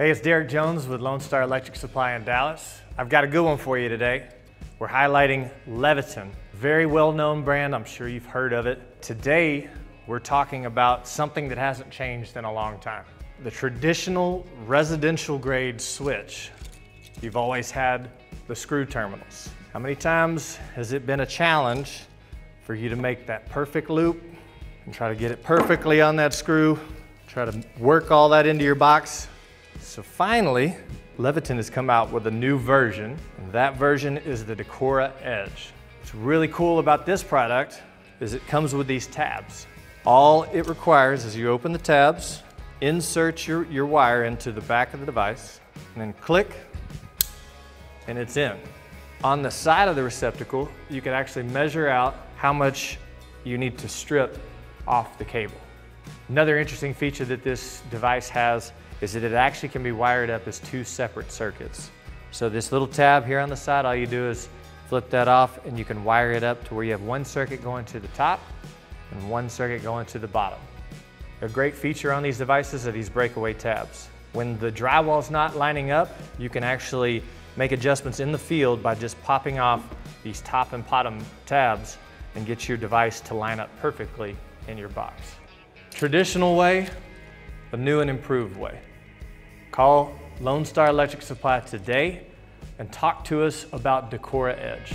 Hey, it's Derek Jones with Lonestar Electric Supply in Dallas. I've got a good one for you today. We're highlighting Leviton, very well-known brand. I'm sure you've heard of it. Today, we're talking about something that hasn't changed in a long time. The traditional residential grade switch. You've always had the screw terminals. How many times has it been a challenge for you to make that perfect loop and try to get it perfectly on that screw, try to work all that into your box. So finally, Leviton has come out with a new version, and that version is the Decora Edge. What's really cool about this product is it comes with these tabs. All it requires is you open the tabs, insert your, your wire into the back of the device, and then click, and it's in. On the side of the receptacle, you can actually measure out how much you need to strip off the cable. Another interesting feature that this device has is that it actually can be wired up as two separate circuits. So this little tab here on the side, all you do is flip that off and you can wire it up to where you have one circuit going to the top and one circuit going to the bottom. A great feature on these devices are these breakaway tabs. When the drywall's not lining up, you can actually make adjustments in the field by just popping off these top and bottom tabs and get your device to line up perfectly in your box. Traditional way, a new and improved way. Call Lonestar Electric Supply today and talk to us about Decora Edge.